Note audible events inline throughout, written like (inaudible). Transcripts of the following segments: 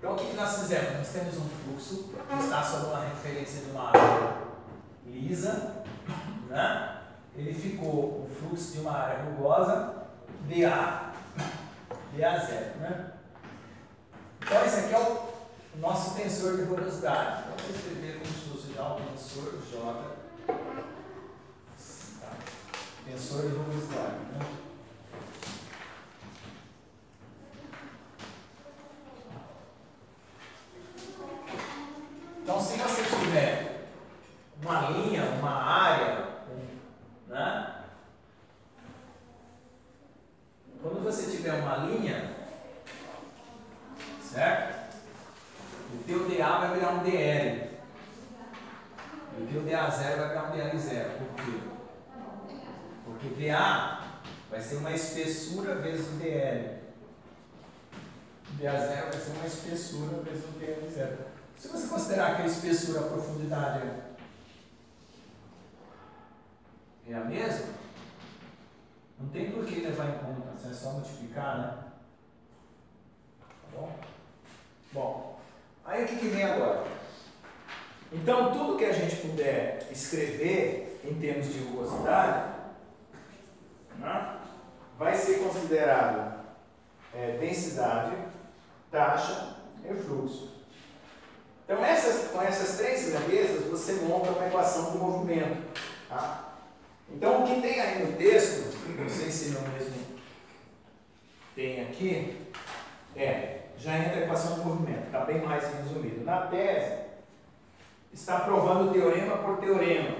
Então o que, nós fizemos? Nós temos um fluxo que está sob uma referência de uma área lisa, né? ele ficou o fluxo de uma área rugosa, dA, dA0. Né? Então esse aqui é o nosso tensor de rugosidade. Então vou escrever como se fosse já o tensor J, tá. tensor de rugosidade. Né? Então se você tiver uma linha, uma área, né? Quando você tiver uma linha, certo? O teu DA vai virar um DL. E o teu DA0 vai virar um DL0. Por quê? Porque DA vai ser uma espessura vezes o DL. DA0 vai ser uma espessura vezes o DL0. Se você considerar que a espessura, a profundidade é é a mesma, não tem por que levar em conta, é só multiplicar, né? Tá bom? Bom, aí o que, que vem agora? Então, tudo que a gente puder escrever em termos de rugosidade né, vai ser considerado é, densidade, taxa e fluxo. Então, essas, com essas três grandezas, você monta uma equação do movimento. Tá? Então, o que tem aí no texto, não sei se não mesmo tem aqui, é, já entra a equação do movimento, está bem mais resumido. Na tese, está provando teorema por teorema.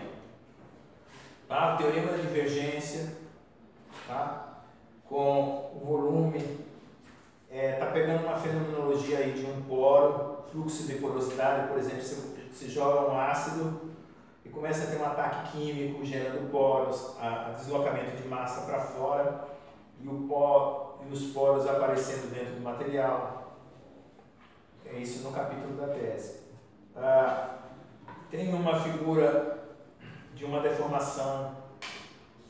Tá? O teorema da divergência, tá? com o volume, está é, tá pegando uma fenomenologia aí de um poro, fluxo de porosidade, por exemplo, se, se joga um ácido e começa a ter um ataque químico, gerando poros, a, a deslocamento de massa para fora e, o pó, e os poros aparecendo dentro do material. É isso no capítulo da tese. Ah, tem uma figura de uma deformação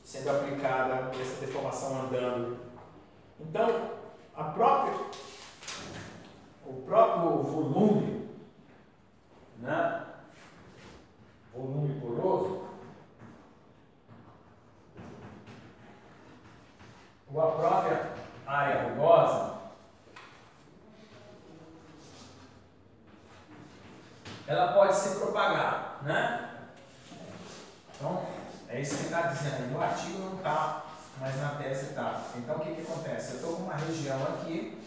sendo aplicada, essa deformação andando. Então, a própria, o próprio volume né, volume poroso, ou a própria área rugosa, ela pode se propagar, né? Então, é isso que está dizendo. No artigo não está, mas na tese está. Então, o que, que acontece? Eu estou com uma região aqui,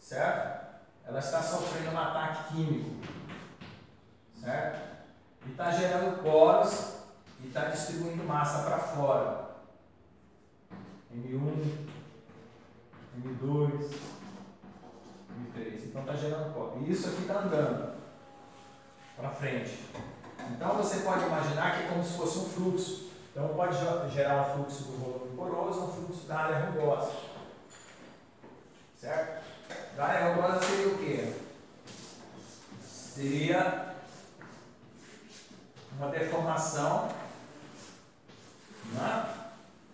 certo? Ela está sofrendo um ataque químico, certo? E está gerando poros e está distribuindo massa para fora. M1, M2, M3. Então está gerando poros. E isso aqui está andando para frente. Então você pode imaginar que é como se fosse um fluxo. Então pode gerar um fluxo do volume poroso, um fluxo da área rugosa. Certo? Da área rugosa seria o quê? Seria uma deformação, né?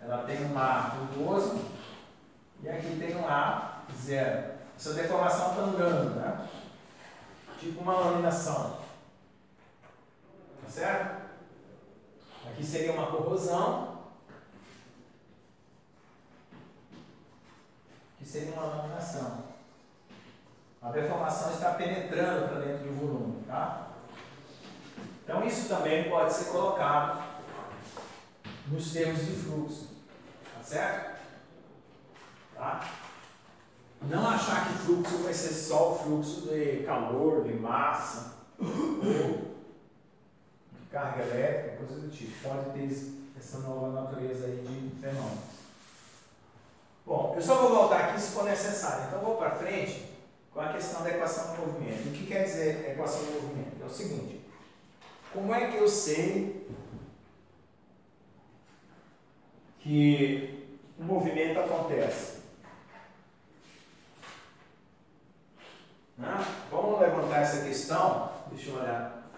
ela tem um A rugoso e aqui tem um A zero. Essa deformação está andando, né? tipo uma laminação. Tá certo? Aqui seria uma corrosão. Aqui seria uma laminação. A deformação está penetrando para dentro do volume, tá? Então, isso também pode ser colocado nos termos de fluxo. Tá certo? Tá? Não achar que fluxo vai ser só o fluxo de calor, de massa, ou de carga elétrica, coisa do tipo. Pode ter essa nova natureza aí de fenômenos. Bom, eu só vou voltar aqui se for necessário. Então, vou para frente com a questão da equação do movimento. O que quer dizer equação do movimento? É o seguinte. Como é que eu sei que o movimento acontece? Né? Vamos levantar essa questão. Deixa eu olhar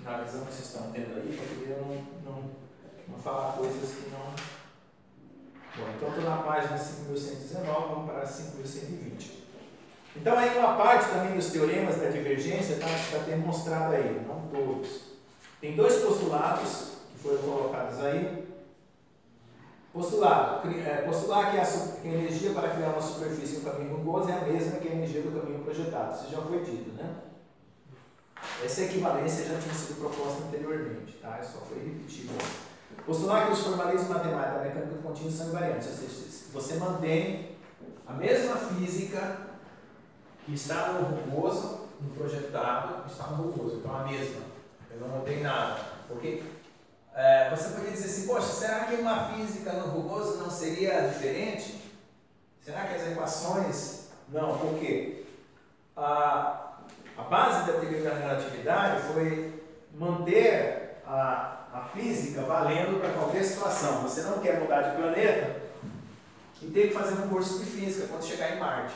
na visão que vocês estão tendo aí, para eu não, não, não falar coisas que não. Bom, então estou na página 5119, vamos para 5120. Então aí uma parte também dos teoremas da divergência está tá demonstrada aí, não todos. Tem dois postulados que foram colocados aí. Postulado, é, postular que a, que a energia para criar uma superfície no caminho rugoso é a mesma que a energia do caminho projetado. Isso já foi dito, né? Essa equivalência já tinha sido proposta anteriormente, tá? Só foi repetido. Postular que os formalismos matemáticos da mecânica contínua são invariantes, ou seja, você mantém a mesma física que está no rugoso, no projetado, está no rugoso, então a mesma. Eu não mudei nada. Porque é, você poderia dizer assim, poxa, será que uma física no rugoso não seria diferente? Será que as equações. Não, por quê? A, a base da teoria da relatividade foi manter a, a física valendo para qualquer situação. Você não quer mudar de planeta e tem que fazer um curso de física quando chegar em Marte.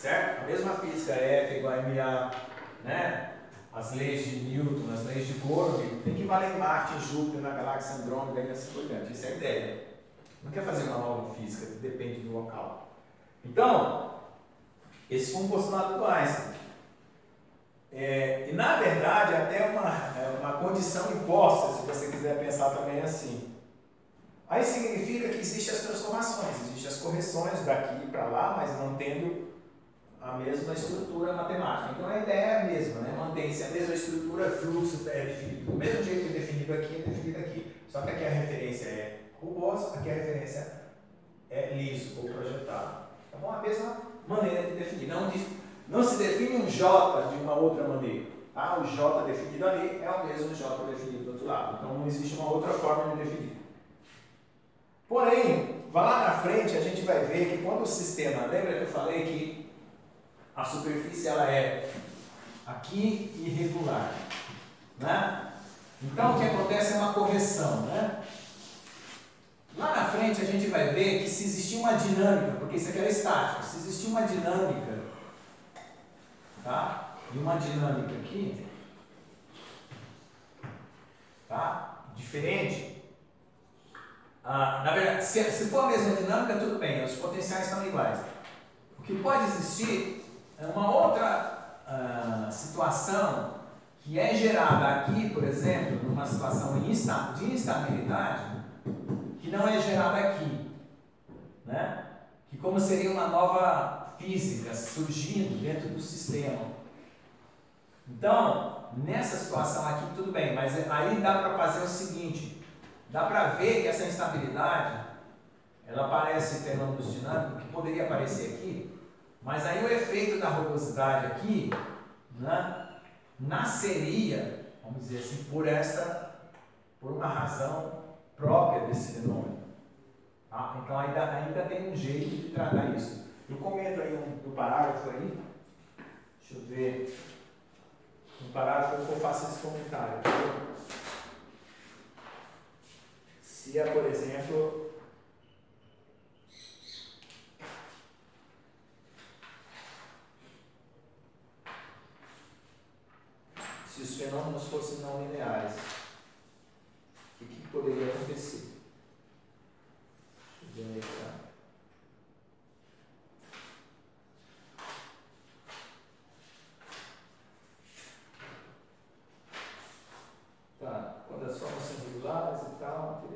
Certo? A mesma física F igual a MA, né? as leis de Newton, as leis de Coulomb, tem que valer em Marte, em Júpiter, na galáxia Andrômeda e assim por diante. Essa é a ideia. Não quer fazer uma de física, depende do local. Então, esse foi um postulado do Einstein. É, e na verdade, até uma, é uma condição imposta, se você quiser pensar também assim. Aí significa que existem as transformações, existem as correções daqui para lá, mas mantendo a mesma estrutura matemática. Então a ideia é a mesma, né? mantém-se a mesma estrutura, fluxo é definido do mesmo jeito que é definido aqui, é definido aqui, só que aqui a referência é rugosa, aqui a referência é liso ou projetado. Tá bom? A mesma maneira de definir. Não, não se define um J de uma outra maneira. Tá? O J definido ali é o mesmo J definido do outro lado. Então não existe uma outra forma de definir. Porém, lá na frente a gente vai ver que quando o sistema, lembra que eu falei que a superfície ela é aqui irregular, né? Então o que acontece é uma correção, né? Lá na frente a gente vai ver que se existir uma dinâmica, porque isso aqui era estático, se existir uma dinâmica, tá? E uma dinâmica aqui, tá? Diferente. Ah, na verdade, se, se for a mesma dinâmica, tudo bem, os potenciais estão iguais. O que pode existir uma outra uh, situação que é gerada aqui, por exemplo, numa situação de instabilidade, que não é gerada aqui, né? que como seria uma nova física surgindo dentro do sistema. Então, nessa situação aqui, tudo bem, mas aí dá para fazer o seguinte, dá para ver que essa instabilidade, ela aparece em fenômenos dinâmicos, que poderia aparecer aqui, mas aí o efeito da rugosidade aqui né, nasceria, vamos dizer assim, por essa, por uma razão própria desse fenômeno. Tá? Então ainda, ainda tem um jeito de tratar isso. Eu comento aí um, do parágrafo aí. Deixa eu ver. Um parágrafo que eu faço esse comentário. Se é, por exemplo, se os fenômenos fossem não lineares, o que, poderia acontecer? Deixa eu ver tá? Tá, quando as formas são regulares e tal.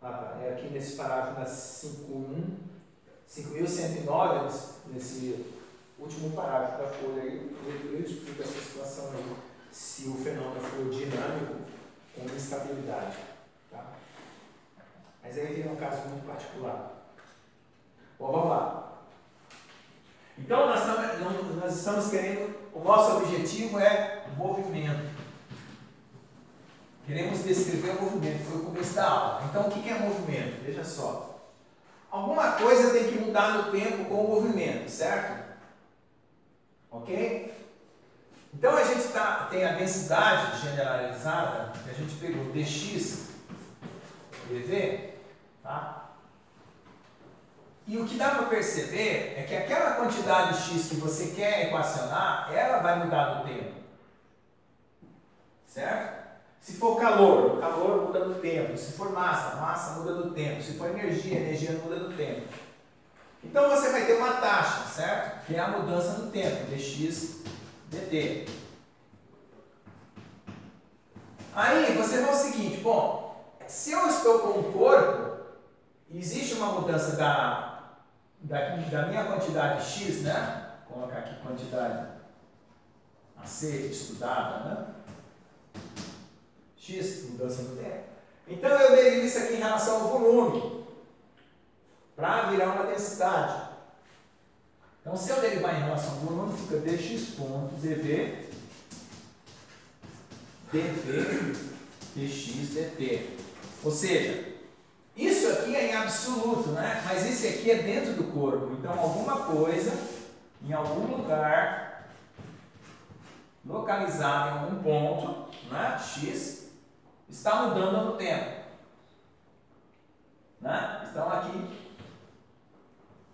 Ah, tá. É aqui nesse parágrafo na 5.1, 5.109, nesse último parágrafo da folha aí, eu, eu explico essa situação aí, se o fenômeno for dinâmico com instabilidade. Tá? Mas aí tem um caso muito particular. Bom, vamos lá. Então nós estamos, nós estamos querendo, o nosso objetivo é movimento. Queremos descrever o movimento, foi o começo da aula. Então o que é movimento? Veja só. Alguma coisa tem que mudar no tempo com o movimento, certo? Ok? Então a gente tá, tem a densidade generalizada, que a gente pegou dx dv, tá? E o que dá para perceber é que aquela quantidade x que você quer equacionar, ela vai mudar no tempo. Certo? Se for calor, calor muda no tempo. Se for massa, massa muda no tempo. Se for energia, energia muda no tempo. Então você vai ter uma taxa, certo? Que é a mudança no tempo, dx dt. Aí você vai o seguinte, bom, se eu estou com um corpo, existe uma mudança da, da, da minha quantidade x, né? Vou colocar aqui quantidade a ser estudada, né? X, mudança no tempo. Então eu derivo isso aqui em relação ao volume, para virar uma densidade. Então se eu derivar em relação ao volume, fica dx ponto dv, dv, dx, dt. Ou seja, isso aqui é em absoluto, né? Mas esse aqui é dentro do corpo. Então alguma coisa, em algum lugar, localizado em algum ponto, né? x, está mudando no tempo. Né? Então aqui,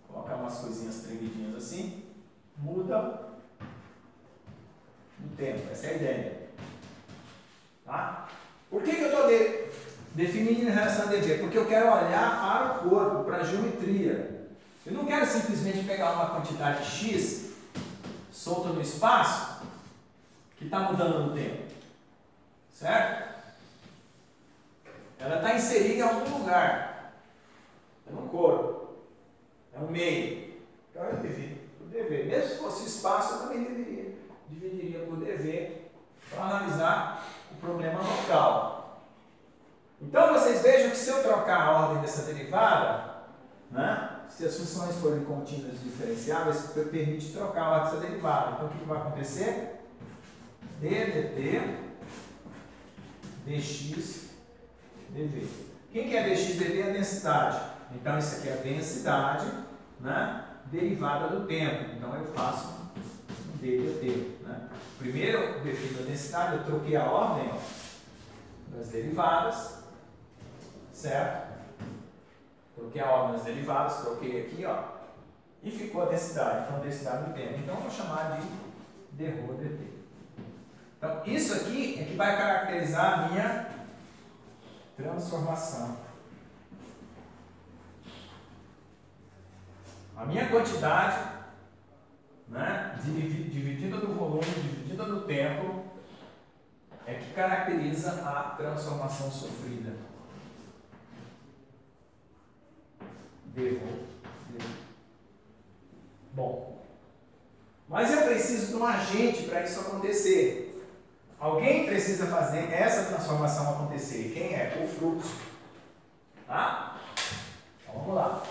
colocar umas coisinhas tremidinhas assim, muda no tempo. Essa é a ideia. Tá? Por que, que eu estou de, definindo em relação a DV? Porque eu quero olhar para o corpo, para a geometria. Eu não quero simplesmente pegar uma quantidade X solta no espaço que está mudando no tempo. Certo? Ela está inserida em algum lugar. É no corpo. É um meio. Então eu divido por DV. Mesmo se fosse espaço, eu também deveria, dividiria por DV para analisar o problema local. Então vocês vejam que se eu trocar a ordem dessa derivada, né, se as funções forem contínuas e diferenciáveis, permite trocar a ordem dessa derivada. Então o que vai acontecer? ddt dx dV. Quem que é dV? É a densidade. Então, isso aqui é a densidade né, derivada do tempo. Então, eu faço um ddt. Né? Primeiro, eu defino a densidade, eu troquei a ordem ó, das derivadas, certo? Troquei a ordem das derivadas, troquei aqui, ó, e ficou a densidade. Então, a densidade do tempo. Então, eu vou chamar de dρ dt. Então, isso aqui é que vai caracterizar a minha transformação. A minha quantidade, né, dividida do volume, dividida do tempo, é que caracteriza a transformação sofrida. Devo. Bom, mas eu preciso de um agente para isso acontecer. Alguém precisa fazer essa transformação acontecer. Quem é? O fluxo. Tá? Então, vamos lá.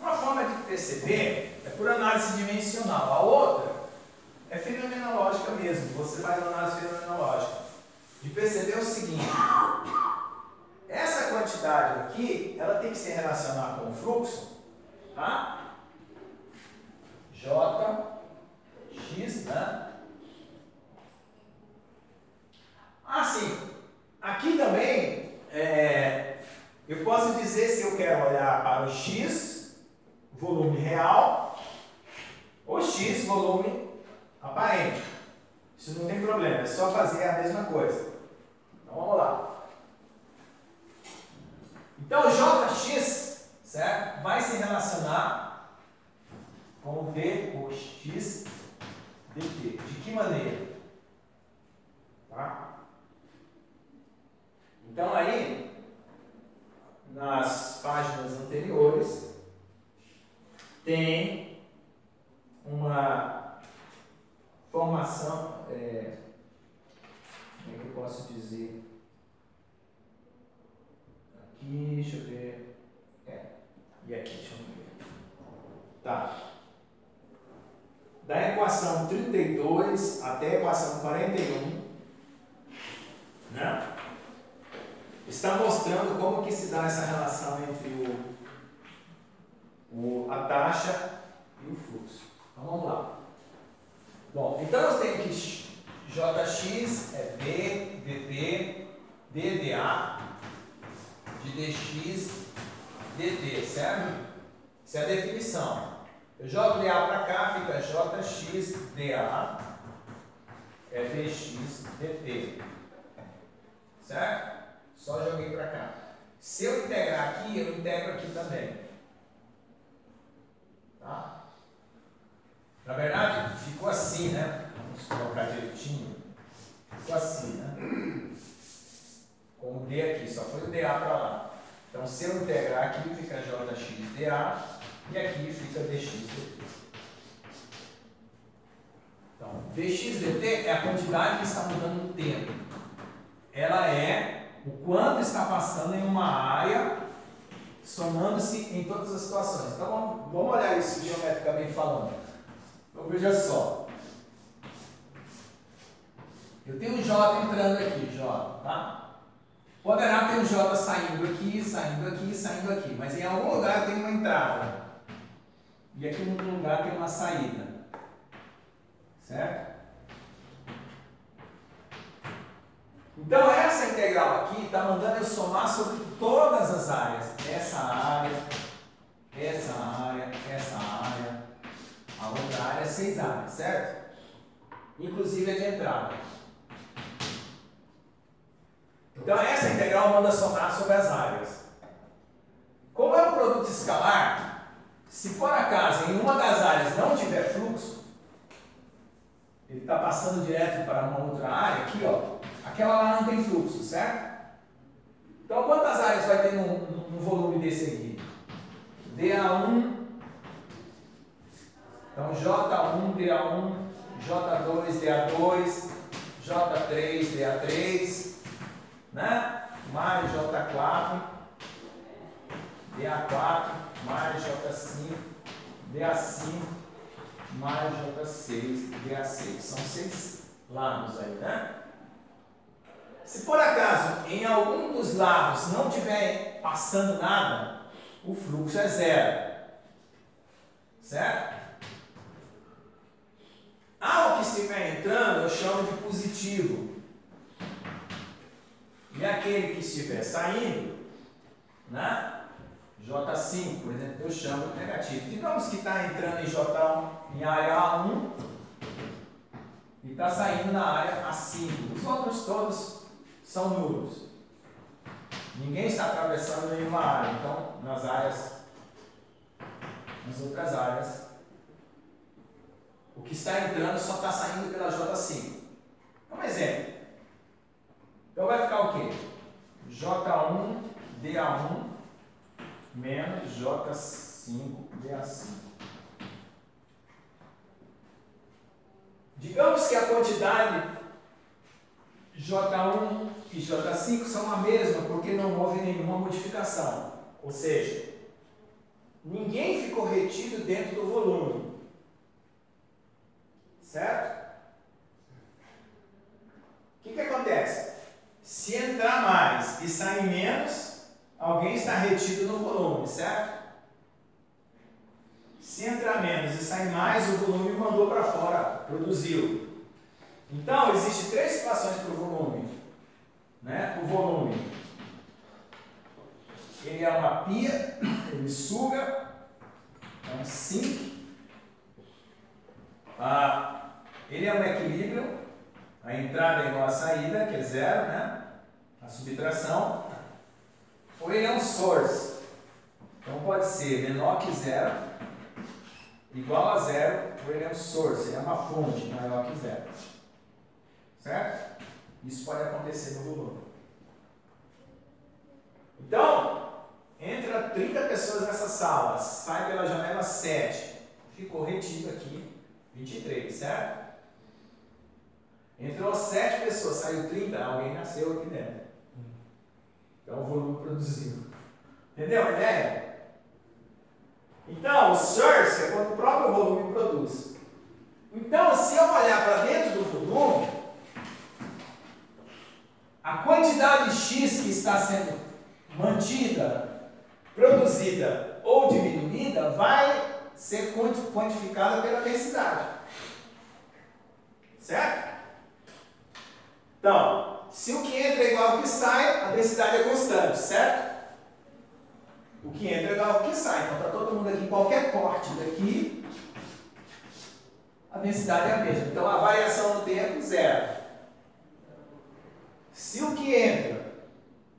Uma forma de perceber é por análise dimensional. A outra é fenomenológica mesmo. Você faz análise fenomenológica. De perceber o seguinte. Essa quantidade aqui, ela tem que se relacionar com o fluxo, tá? X, né? Assim, aqui também, é, eu posso dizer se eu quero olhar para o X, volume real, ou X, volume aparente. Isso não tem problema, é só fazer a mesma coisa. Então vamos lá. Então, Jx, certo? Vai se relacionar com dx dt. De que maneira? Tá? Então aí, nas páginas anteriores, tem uma formação, é, como é que eu posso dizer? Aqui, deixa eu ver. É, e aqui, deixa eu ver. Tá da equação 32 até a equação 41, né? está mostrando como que se dá essa relação entre o, o, a taxa e o fluxo. Então vamos lá. Bom, então nós temos que Jx é B, dt, dda de dx, dt, certo? Isso é a definição. Eu jogo dA para cá, fica JXDA é dx dt. Certo? Só joguei para cá. Se eu integrar aqui, eu integro aqui também. Tá? Na verdade, ficou assim, né? Vamos colocar direitinho. Ficou assim, né? Com o D aqui, só foi o DA para lá. Então, se eu integrar aqui, fica JXDA e aqui fica DXDT. Então, DXDT é a quantidade que está mudando no tempo. Ela é o quanto está passando em uma área, somando-se em todas as situações. Então, vamos, olhar isso geometricamente falando. Então, veja só. Eu tenho um J entrando aqui, J, tá? Poderá ter um J saindo aqui, saindo aqui, saindo aqui, mas em algum lugar tem uma entrada. E aqui em outro lugar tem uma saída. Certo? Então essa integral aqui está mandando eu somar sobre todas as áreas. Essa área, essa área, essa área, a outra área, seis áreas, certo? Inclusive a de entrada. Então essa integral manda somar sobre as áreas. Como é um produto escalar, se por acaso em uma das áreas não tiver fluxo, ele está passando direto para uma outra área, aqui ó, aquela lá não tem fluxo, certo? Então quantas áreas vai ter no, volume desse aqui? DA1, então J1, DA1, J2, DA2, J3, DA3, né? mais J4, DA4, mais J5, DA5, mais J6, DA6. São seis lados aí, né? Se por acaso em algum dos lados não tiver passando nada, o fluxo é zero. Certo? Algo que estiver entrando eu chamo de positivo. E aquele que estiver saindo, né? J5, por exemplo, eu chamo de negativo. Digamos que está entrando em J1 em área A1 e está saindo na área A5. Os outros todos são nulos. Ninguém está atravessando nenhuma área. Então, nas áreas, nas outras áreas, o que está entrando só está saindo pela J5. Um exemplo. J5BA5. Digamos que a quantidade J1 e J5 são a mesma porque não houve nenhuma modificação. Ou seja, ninguém ficou retido dentro do volume. Certo? O que, que acontece? Se entrar mais e sair menos, alguém está retido no volume, certo? Se entrar menos e sair mais, o volume mandou para fora, produziu. Então, existem três situações para o volume. Né? O volume, ele é uma pia, (coughs) ele suga, é um sink. Ah, ele é um equilíbrio, a entrada é igual à saída, que é zero, né? A subtração. Ou ele é um source. Então pode ser menor que zero, igual a zero, ou ele é um source, ele é uma fonte maior que zero. Certo? Isso pode acontecer no volume. Então, entra 30 pessoas nessa sala, sai pela janela 7, ficou retido aqui 23, certo? Entrou 7 pessoas, saiu 30, alguém nasceu aqui dentro. Então o volume produzido. Entendeu a ideia? Então, o source é quando o próprio volume produz. Então, se eu olhar para dentro do volume, a quantidade X que está sendo mantida, produzida ou diminuída vai ser quantificada pela densidade. Certo? Então, se o que entra é igual ao que sai, a densidade é constante, certo? O que entra é igual ao que sai. Então, está todo mundo aqui, qualquer corte daqui, a densidade é a mesma. Então, a variação no tempo, zero. Se o que entra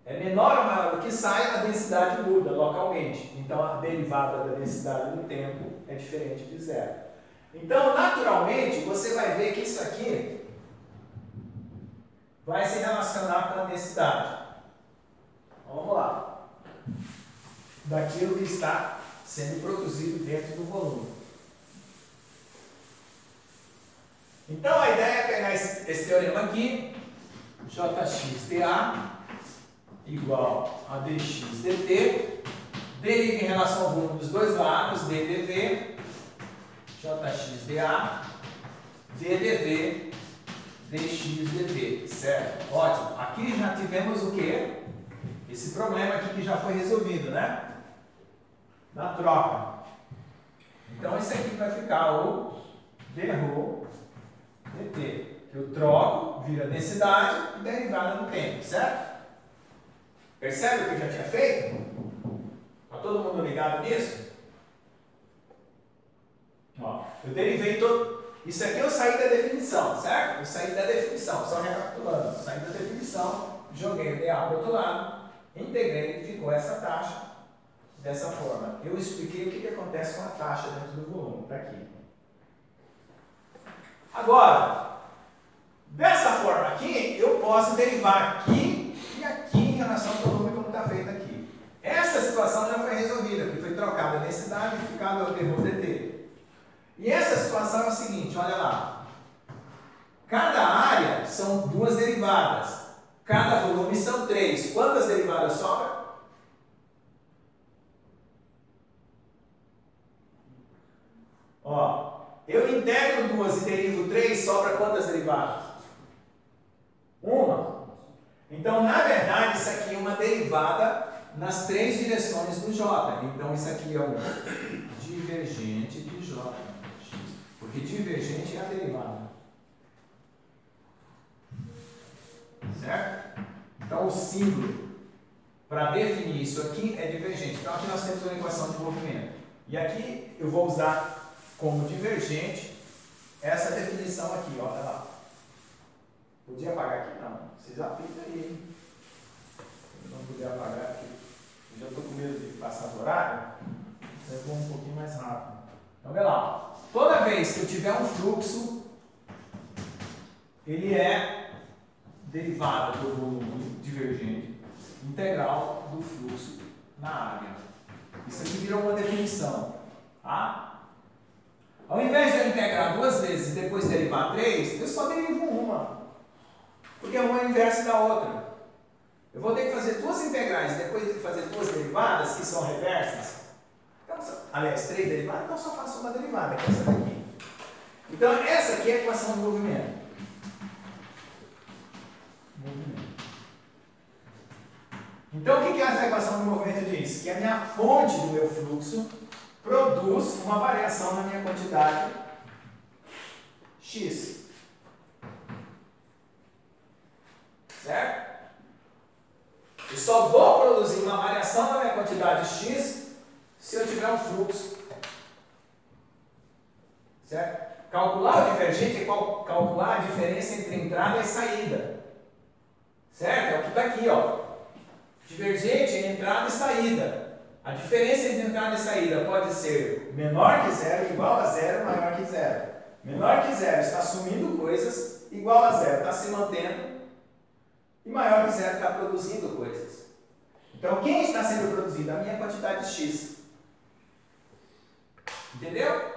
é menor ou maior do que sai, a densidade muda localmente. Então a derivada da densidade no tempo é diferente de zero. Então, naturalmente, você vai ver que isso aqui vai se relacionar com a densidade. Vamos lá. Daquilo que está sendo produzido dentro do volume. Então a ideia é pegar esse, esse teorema aqui, JXDA igual a dx dt, deriva em relação ao volume dos dois lados, ddv, jxda, ddv, dx dt, certo? Ótimo. Aqui já tivemos o quê? Esse problema aqui que já foi resolvido, né? Na troca. Então, esse aqui vai ficar o dρ dt, eu troco, vira densidade e derivada no tempo, certo? Percebe o que eu já tinha feito? Está todo mundo ligado nisso? Ó, eu derivei todo. Isso aqui eu saí da definição, certo? Eu saí da definição, só recapitulando. Saí da definição, joguei o dA para outro lado, integrei ficou essa taxa dessa forma. Eu expliquei o que, que acontece com a taxa dentro do volume, está aqui. Agora, dessa forma aqui, eu posso derivar aqui e aqui em relação ao volume como está feito aqui. Essa situação já foi resolvida, porque foi trocada a densidade e ficado o termo dt. E essa situação é o seguinte, olha lá. Cada área são duas derivadas. Cada volume são três. Quantas derivadas sobram? Ó, eu integro duas e derivo três, sobra quantas derivadas? Uma. Então, na verdade, isso aqui é uma derivada nas três direções do J. Então, isso aqui é um divergente de J. Porque divergente é a derivada. Certo? Então, o símbolo para definir isso aqui é divergente. Então, aqui nós temos uma equação de movimento. E aqui eu vou usar como divergente essa definição aqui, olha lá. Podia apagar aqui? Não. Vocês apitam aí? Eu não podia apagar aqui. Eu já estou com medo de passar do horário. Então eu vou um pouquinho mais rápido. Então, vê lá. Toda vez que eu tiver um fluxo, ele é derivada do volume divergente integral do fluxo na área. Isso aqui virou uma definição. Tá? Ao invés de eu integrar duas vezes e depois derivar três, eu só derivo uma. Porque uma é o inverso da outra. Eu vou ter que fazer duas integrais, depois de fazer duas derivadas, que são reversas. Aliás, três derivadas, então só faço uma derivada, que é essa daqui. Então, essa aqui é a equação do movimento. Movimento. Então, o que, que essa equação do movimento diz? Que a minha fonte do meu fluxo produz uma variação na minha quantidade x. Certo? Eu só vou produzir uma variação na minha quantidade x se eu tiver um fluxo. Certo? Calcular o divergente é calcular a diferença entre entrada e saída. Certo? É o que está aqui, ó. Divergente entrada e saída. A diferença entre entrada e saída pode ser menor que zero, igual a zero, maior que zero. Menor que zero está sumindo coisas, igual a zero está se mantendo, e maior que zero está produzindo coisas. Então, quem está sendo produzido? A minha quantidade x. Entendeu?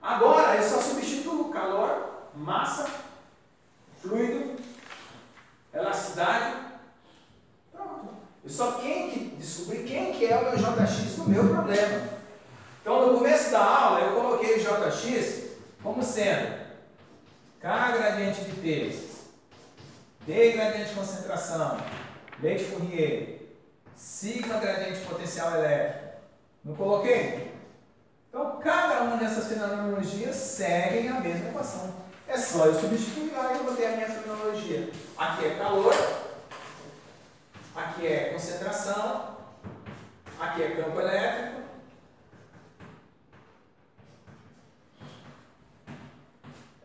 Agora, eu só substituo calor, massa, fluido, elasticidade. Pronto. Eu só tenho que descobrir quem que é o meu jx no meu problema. Então, no começo da aula, eu coloquei o jx como sendo K gradiente de T, D gradiente de concentração, Leite Fourier, sigma gradiente de potencial elétrico. Não coloquei? Então, cada uma dessas fenomenologias seguem a mesma equação. É só eu substituir lá e eu vou ter a minha fenomenologia. Aqui é calor, aqui é concentração, aqui é campo elétrico,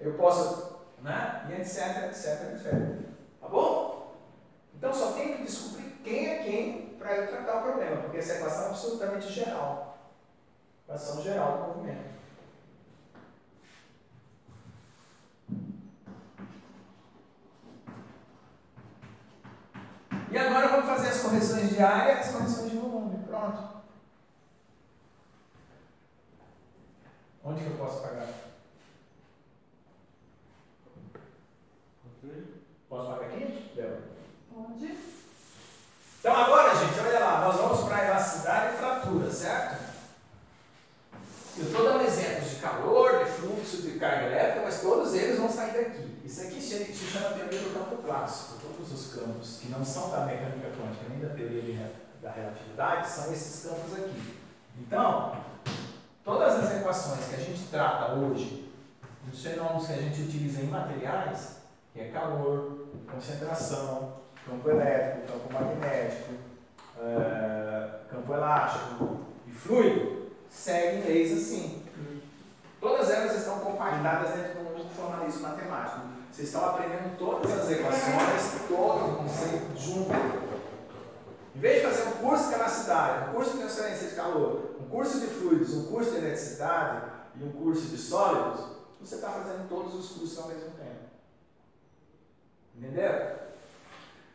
eu posso, né? E etc, etc, etc. Tá bom? Então só tenho que descobrir quem é quem para eu tratar o problema, porque essa equação é absolutamente geral. Equação geral do movimento. E agora vamos fazer as correções de área e as correções de volume. Pronto. Onde que eu posso pagar? Posso pagar aqui? Deu. Então agora, gente, olha lá, nós vamos para elasticidade e fratura, certo? Eu estou dando exemplos de calor, de fluxo, de carga elétrica, mas todos eles vão sair daqui. Isso aqui se chama teoria do campo clássico. Todos os campos que não são da mecânica quântica nem da teoria da relatividade são esses campos aqui. Então, todas as equações que a gente trata hoje, os fenômenos que a gente utiliza em materiais, que é calor, concentração, campo elétrico, campo magnético, uh, campo elástico e fluido, seguem leis assim. Todas elas estão compactadas dentro de um único formalismo matemático. Vocês estão aprendendo todas as equações, todo o conceito junto. Em vez de fazer um curso de elasticidade, um curso de transferência de calor, um curso de fluidos, um curso de eletricidade e um curso de sólidos, você está fazendo todos os cursos ao mesmo tempo. Entendeu?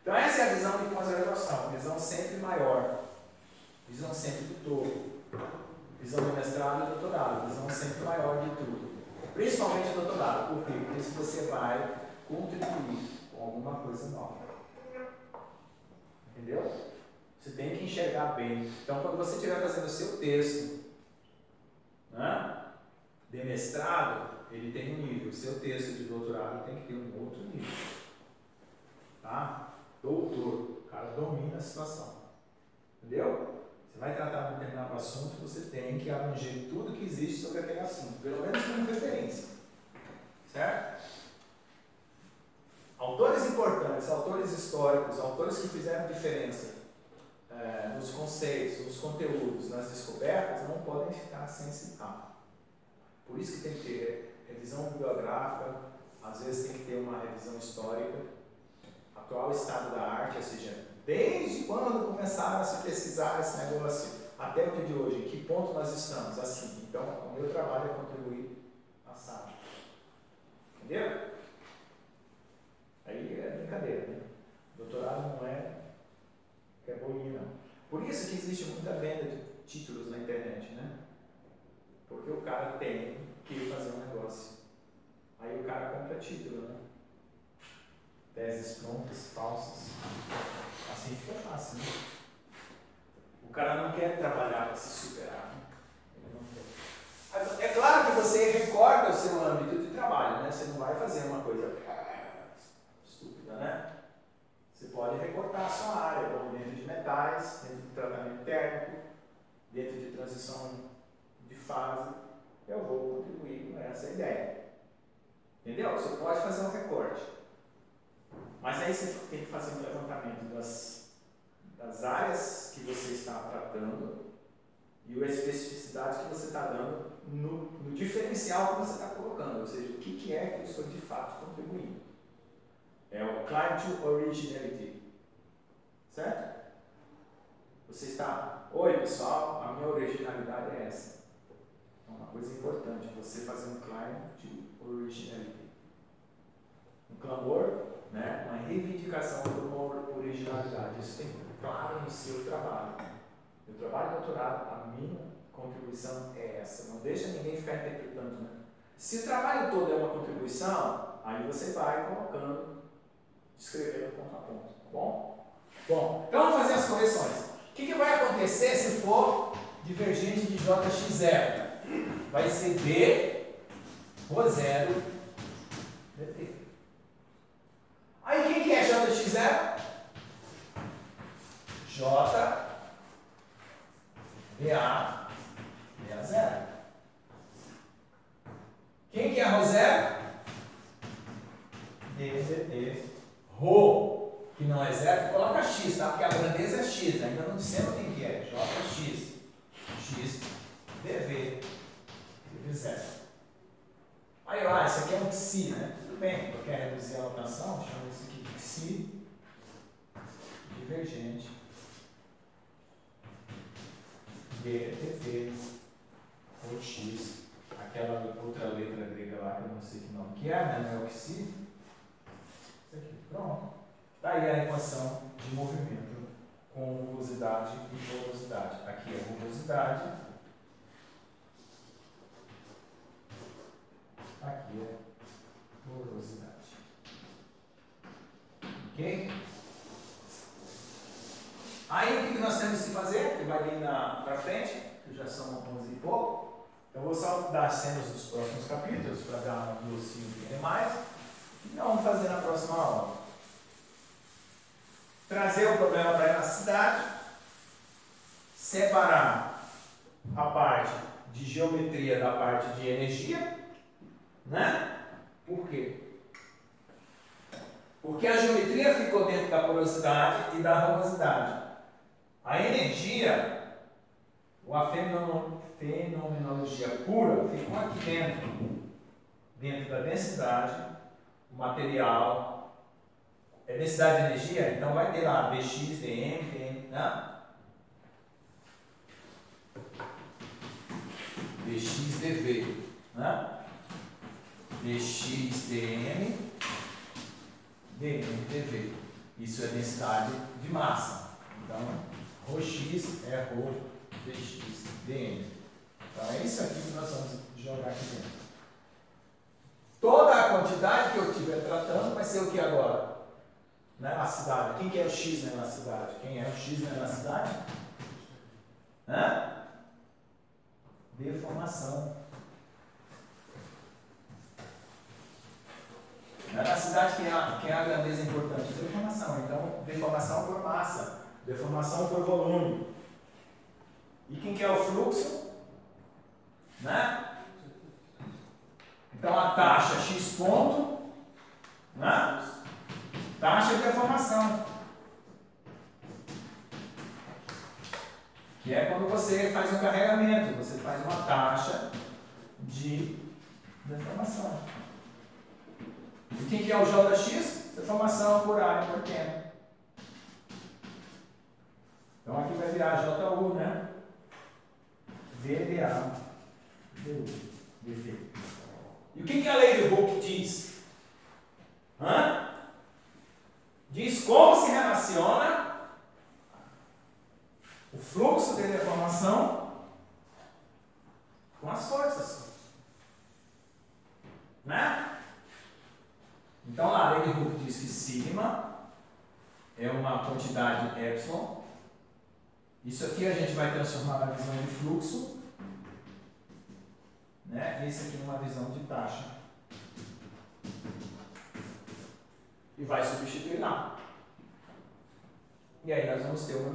Então essa é a visão de pós-graduação, visão sempre maior, visão sempre do todo, visão de mestrado e doutorado, visão sempre maior de tudo. Principalmente doutorado, por quê? Porque isso você vai contribuir com alguma coisa nova. Entendeu? Você tem que enxergar bem. Então quando você estiver fazendo o seu texto né, de mestrado, ele tem um nível. O seu texto de doutorado tem que ter um outro nível. Tá? doutor, o cara domina a situação. Entendeu? Você vai tratar de um determinado assunto, você tem que abranger tudo que existe sobre aquele assunto, pelo menos como referência. Certo? Autores importantes, autores históricos, autores que fizeram diferença é, nos conceitos, nos conteúdos, nas descobertas, não podem ficar sem citar. Por isso que tem que ter revisão bibliográfica, às vezes tem que ter uma revisão histórica atual estado da arte, ou seja, desde quando começaram a se pesquisar esse negócio até o dia de hoje, em que ponto nós estamos? Assim, então o meu trabalho é contribuir passado. Entendeu? Aí é brincadeira, né? Doutorado não é que é boinha, não. Por isso que existe muita venda de títulos na internet, né? Porque o cara tem que fazer um negócio. Aí o cara compra título, né? teses prontas, falsas. Assim fica fácil, né? O cara não quer trabalhar para se superar. Né? É claro que você recorda o seu âmbito de trabalho, né? Você não vai fazer uma coisa estúpida, né? Você pode recortar a sua área, como dentro de metais, dentro de tratamento térmico, dentro de transição de fase. Eu vou contribuir com essa ideia. Entendeu? Você pode fazer um recorte. Mas aí você tem que fazer um levantamento das, das áreas que você está tratando e a especificidade que você está dando no, no, diferencial que você está colocando, ou seja, o que, que é que eu estou de fato contribuindo. É o client originality. Certo? Você está, oi pessoal, a minha originalidade é essa. É uma coisa importante, você fazer um client originality. Um clamor né? uma reivindicação por uma originalidade. Isso tem claro no seu trabalho. No trabalho doutorado, a minha contribuição é essa. Não deixa ninguém ficar interpretando. Se o trabalho todo é uma contribuição, aí você vai colocando, escrevendo ponto a ponto. Tá bom? Bom, então vamos fazer as correções. O que, que vai acontecer se for divergente de JX0? Vai ser D, Rho0, dt. Aí quem que é J de x0? J, BA, BA0. Quem que é Rosé? Esse, esse. Rô, que não é zero, coloca X, tá? Porque a grandeza é X, ainda não dissemos quem que é. J X. X, DV. DV zero. Aí, ó, isso aqui é um Xi, né? Tudo bem, eu quero reduzir a rotação, chama isso aqui de Xi divergente. DV ou X aquela outra letra grega lá que eu não sei que nome que é, né? É se. Isso aqui, pronto. Daí a equação de movimento com rugosidade e porosidade. Aqui é rugosidade, aqui é porosidade. Ok? Aí o que nós temos que fazer? Que vai vir na, pra frente, que já são 11 e pouco. Eu vou só dar cenas dos próximos capítulos para dar um glossinho que mais. E nós vamos fazer na próxima aula. Trazer o problema para a elasticidade, separar a parte de geometria da parte de energia, né? Por quê? Porque a geometria ficou dentro da porosidade e da rugosidade. A energia, ou a fenomenologia pura, ficou aqui dentro. Dentro da densidade, o material. É densidade de energia? Então vai ter lá Bx, dm, dm, né? Bx, dv, né? Bx, dm, dm, dv. Isso é densidade de massa. Então, ρx é rho dx dm. Então é isso aqui que nós vamos jogar aqui dentro. Toda a quantidade que eu estiver tratando vai ser o que agora? Na né? Quem que é o x na elasticidade? Quem é o x na elasticidade? Hã? Deformação. Na quem é, quem é a grandeza importante? Deformação. Então, deformação por massa. Deformação por volume. E quem que é o fluxo? Né? Então a taxa x ponto, né? taxa de deformação. Que é quando você faz um carregamento, você faz uma taxa de deformação. E quem que é o Jx? Deformação por área por tempo. Então aqui vai virar JU, né? VDA. E o que, que a lei de Hooke diz? Hã? Diz como se relaciona o fluxo de deformação com as forças. Né? Então a lei de Hooke diz que sigma é uma quantidade epsilon isso aqui a gente vai transformar na visão de fluxo, né? esse aqui numa visão de taxa. E vai substituir lá. E aí nós vamos ter uma